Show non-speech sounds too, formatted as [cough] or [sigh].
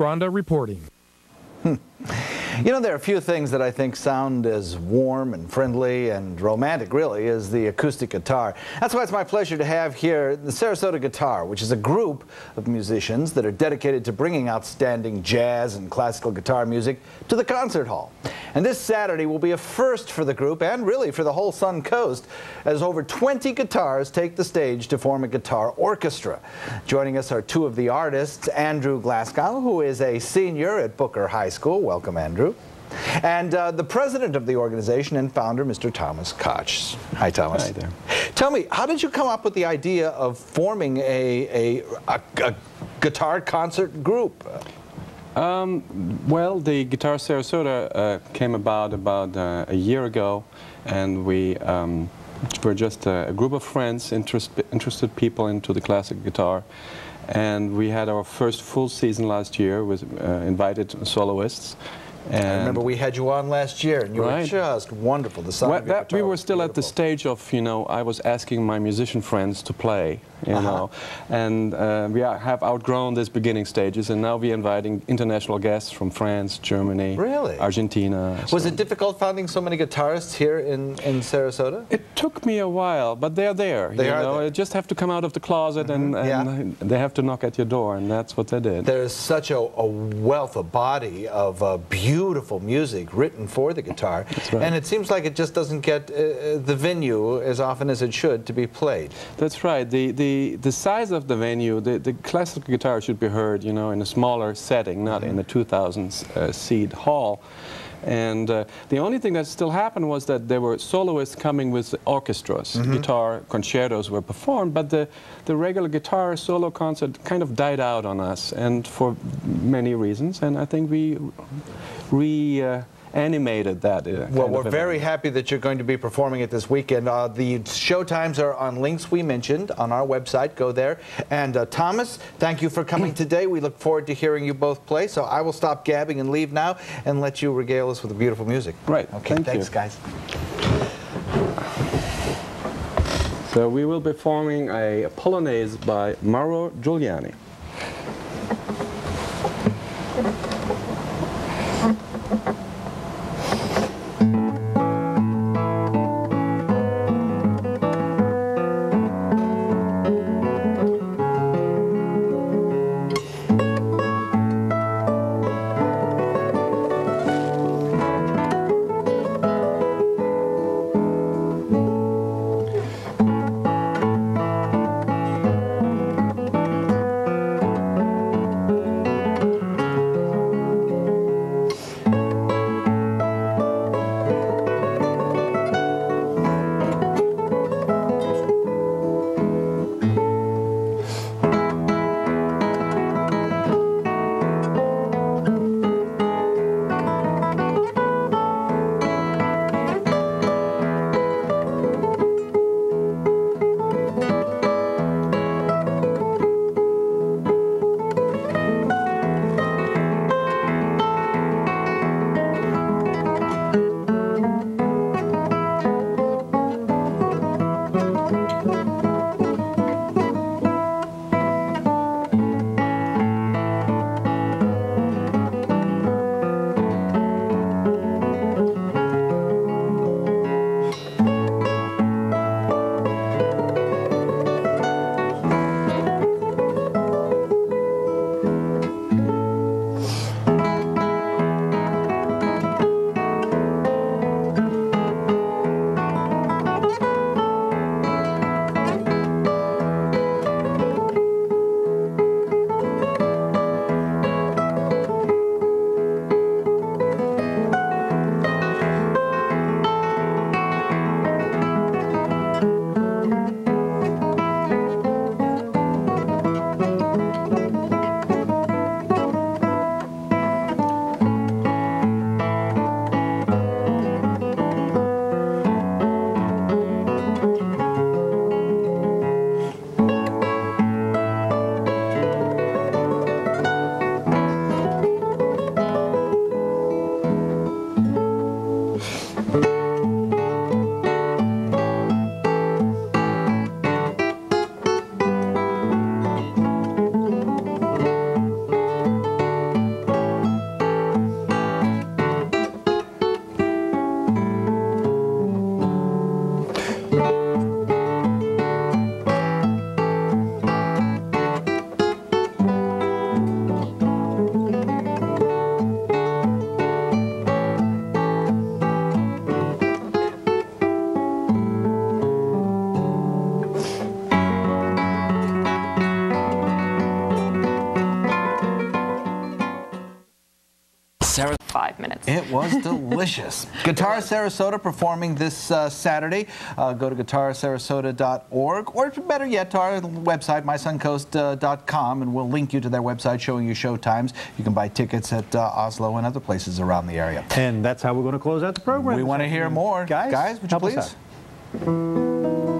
Rhonda reporting. [laughs] You know, there are a few things that I think sound as warm and friendly and romantic, really, as the acoustic guitar. That's why it's my pleasure to have here the Sarasota Guitar, which is a group of musicians that are dedicated to bringing outstanding jazz and classical guitar music to the concert hall. And this Saturday will be a first for the group and really for the whole Sun Coast, as over 20 guitars take the stage to form a guitar orchestra. Joining us are two of the artists, Andrew Glasgow, who is a senior at Booker High School. Welcome, Andrew. And uh, the president of the organization and founder, Mr. Thomas Koch. Hi, Thomas. Hi there. Tell me, how did you come up with the idea of forming a, a, a, a guitar concert group? Um, well, the Guitar Sarasota uh, came about about uh, a year ago, and we um, were just a, a, group of friends, interest, interested people into the classic guitar. And we had our first full season last year with uh, invited soloists. And I remember we had you on last year, and you right. were just wonderful. The well, that, we were still at the stage of, you know, I was asking my musician friends to play, you uh -huh. know, and uh, we are, have outgrown these beginning stages, and now we're inviting international guests from France, Germany, really? Argentina. Was so. it difficult finding so many guitarists here in, in Sarasota? It took me a while, but they're there. They you are know, there. You just have to come out of the closet, mm -hmm. and, and yeah. they have to knock at your door, and that's what they did. There's such a, a wealth, a body of uh, beautiful music written for the guitar, right. and it seems like it just doesn't get uh, the venue as often as it should to be played. That's right. The the the, size of the venue, the, the classical guitar should be heard, you know, in a smaller setting, not in a 2,000 uh, seat hall. And uh, the only thing that still happened was that there were soloists coming with orchestras. Mm -hmm. Guitar concertos were performed, but the, the regular guitar solo concert kind of died out on us, and for many reasons. And I think we re. Uh, animated that. Uh, well, we're very happy that you're going to be performing it this weekend. Uh, the show times are on links we mentioned on our website. Go there. And uh, Thomas, thank you for coming [clears throat] today. We look forward to hearing you both play. So I will stop gabbing and leave now and let you regale us with the beautiful music. Right. Okay. Thank thanks, you. guys. So we will be performing a Polonaise by Mauro Giuliani. Five minutes. It was [laughs] delicious. Guitar Sarasota performing this uh, Saturday. Uh, go to guitarsarasota.org or better yet to our website, mysuncoast.com, and we'll link you to their website showing you show times. You can buy tickets at uh, Oslo and other places around the area. And that's how we're going to close out the program. We want to hear more. Guys, Guys would you help us please? out.